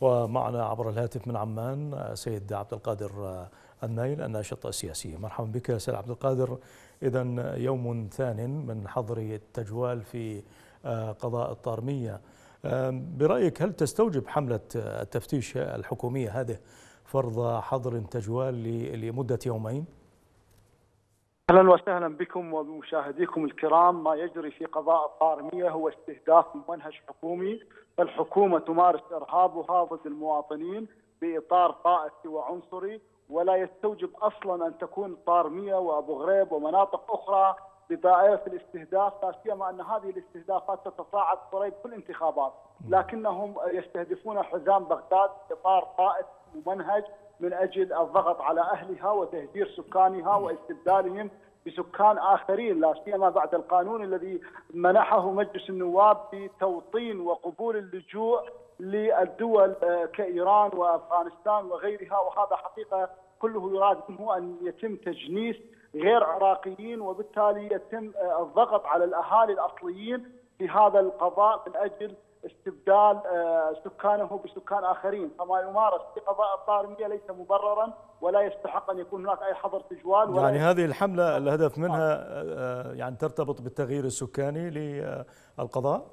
ومعنا عبر الهاتف من عمان سيد عبد القادر النايل الناشط السياسي. مرحبا بك سيد عبد القادر. إذا يوم ثان من حظر التجوال في قضاء الطارمية. برأيك هل تستوجب حملة التفتيش الحكومية هذه فرض حظر تجوال لمدة يومين؟ أهلا وسهلا بكم وبمشاهديكم الكرام. ما يجري في قضاء الطارمية هو استهداف منهج حكومي فالحكومة تمارس إرهابها ضد المواطنين بإطار طائفي وعنصري ولا يستوجب أصلا أن تكون طارمية وأبو غريب ومناطق أخرى بدائره الاستهداف لا سيما أن هذه الاستهدافات تتصاعد قريب كل انتخابات. لكنهم يستهدفون حزام بغداد بإطار طائفي ممنهج من أجل الضغط على أهلها وتهجير سكانها واستبدالهم بسكان آخرين لا سيما بعد القانون الذي منحه مجلس النواب بتوطين وقبول اللجوء للدول كإيران وأفغانستان وغيرها. وهذا حقيقة كله يراد منه أن يتم تجنيس غير عراقيين وبالتالي يتم الضغط على الأهالي الأصليين في هذا القضاء من أجل استبدال سكانه بسكان آخرين، فما يمارس في قضاء الطارميه ليس مبررا ولا يستحق أن يكون هناك أي حظر تجوال يعني هذه الحملة الهدف منها يعني ترتبط بالتغيير السكاني للقضاء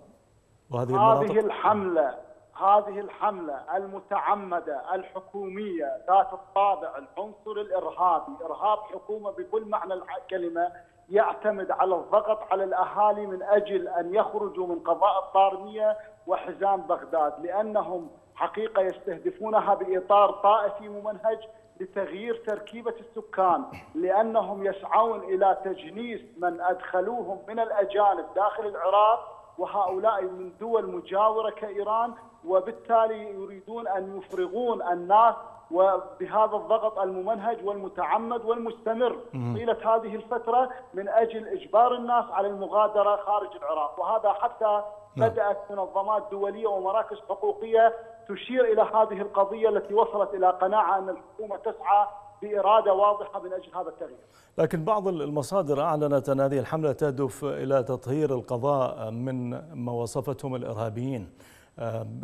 وهذه المناطق؟ هذه الحملة هذه الحملة المتعمدة الحكومية ذات الطابع العنصري الإرهابي، إرهاب حكومة بكل معنى الكلمة يعتمد على الضغط على الأهالي من أجل أن يخرجوا من قضاء الطارمية وحزام بغداد لأنهم حقيقة يستهدفونها بإطار طائفي ممنهج لتغيير تركيبة السكان لأنهم يسعون إلى تجنيس من أدخلوهم من الأجانب داخل العراق وهؤلاء من دول مجاورة كإيران وبالتالي يريدون أن يفرغون الناس وبهذا الضغط الممنهج والمتعمد والمستمر طيله هذه الفترة من أجل إجبار الناس على المغادرة خارج العراق وهذا حتى بدأت منظمات دوليه ومراكز حقوقية تشير إلى هذه القضية التي وصلت إلى قناعة أن الحكومة تسعى بإرادة واضحة من أجل هذا التغيير. لكن بعض المصادر أعلنت أن هذه الحملة تهدف إلى تطهير القضاء من ما وصفتهم الإرهابيين.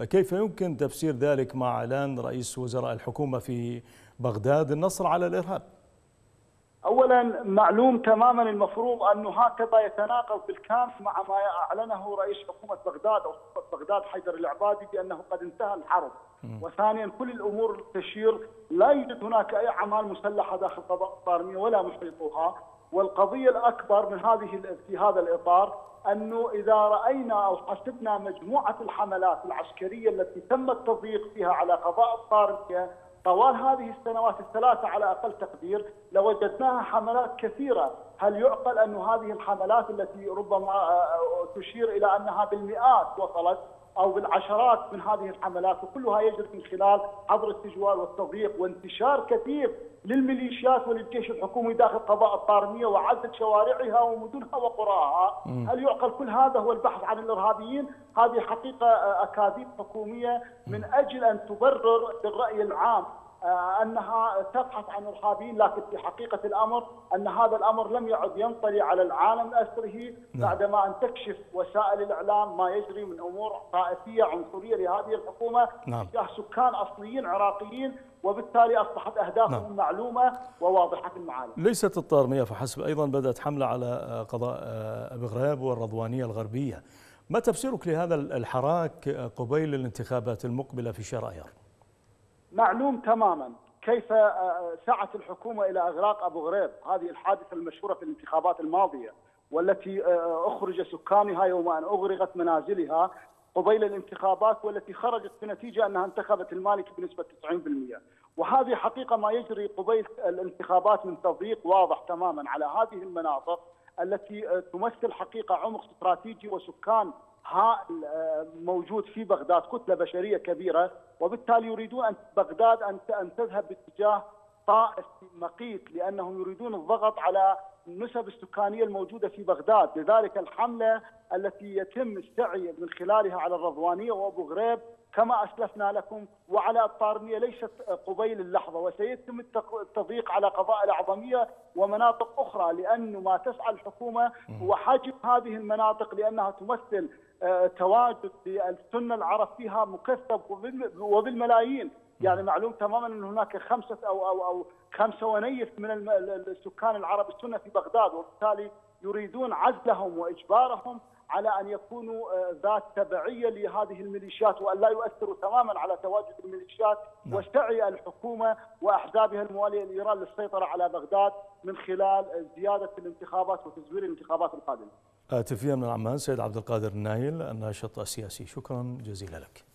كيف يمكن تفسير ذلك مع إعلان رئيس وزراء الحكومة في بغداد النصر على الإرهاب؟ اولا معلوم تماما المفروض انه هكذا يتناقض بالكامل مع ما أعلنه رئيس حكومة بغداد أو بغداد حيدر العبادي بأنه قد انتهى الحرب. وثانيا كل الأمور تشير لا يوجد هناك أي أعمال مسلحة داخل قضاء الطارمية ولا محيطها والقضية الأكبر من هذه في هذا الإطار أنه إذا رأينا أو حسبنا مجموعة الحملات العسكرية التي تم التضييق فيها على قضاء الطارميه طوال هذه السنوات الثلاثة على أقل تقدير لوجدناها حملات كثيرة، هل يعقل أن هذه الحملات التي ربما تشير إلى أنها بالمئات وصلت؟ أو بالعشرات من هذه الحملات وكلها يجري من خلال حظر التجوال والتضييق وانتشار كثير للميليشيات وللجيش الحكومي داخل قضاء الطارمية وعزل شوارعها ومدنها وقراها، هل يعقل كل هذا هو البحث عن الإرهابيين؟ هذه حقيقة أكاذيب حكومية من أجل أن تبرر للراي العام. أنها تبحث عن ارهابيين لكن في حقيقة الأمر أن هذا الأمر لم يعد ينطلي على العالم باسره بعدما أن تكشف وسائل الإعلام ما يجري من أمور طائفية عنصرية لهذه الحكومة نعم. تجاه سكان أصليين عراقيين وبالتالي أصبحت أهدافهم نعم. معلومة وواضحة المعالم. ليست الطارميه فحسب أيضا بدأت حملة على قضاء أبي غريب والرضوانية الغربية. ما تفسيرك لهذا الحراك قبيل الانتخابات المقبلة في شهر ايار؟ معلوم تماما كيف سعت الحكومة إلى أغراق أبو غريب، هذه الحادثة المشهورة في الانتخابات الماضية والتي أخرج سكانها يوم أن أغرقت منازلها قبيل الانتخابات والتي خرجت بنتيجة أنها انتخبت المالكي بنسبة 90%، وهذه حقيقة ما يجري قبيل الانتخابات من تضييق واضح تماما على هذه المناطق التي تمثل حقيقة عمق استراتيجي وسكان موجود في بغداد كتلة بشرية كبيرة وبالتالي يريدون ان بغداد أن تذهب باتجاه طائفي مقيت لأنهم يريدون الضغط على النسب السكانية الموجودة في بغداد، لذلك الحملة التي يتم السعي من خلالها على الرضوانية وأبو غريب كما أسلفنا لكم وعلى الطارمية ليست قبيل اللحظة وسيتم التضييق على قضاء الأعظمية ومناطق أخرى لأنه ما تسعى الحكومة هو حجب هذه المناطق لأنها تمثل تواجد للسنه العرب فيها مكثف وبالملايين يعني معلوم تماما أن هناك خمسة أو أو أو خمسة ونيف من السكان العرب السنة في بغداد وبالتالي يريدون عزلهم وإجبارهم على أن يكونوا ذات تبعية لهذه الميليشيات وأن لا يؤثروا تماما على تواجد الميليشيات نعم. وسعي الحكومة وأحزابها الموالية لإيران للسيطرة على بغداد من خلال زيادة الانتخابات وتزوير الانتخابات القادمة. هاتفيا من عمان سيد عبد القادر النايل الناشط السياسي شكرا جزيلا لك.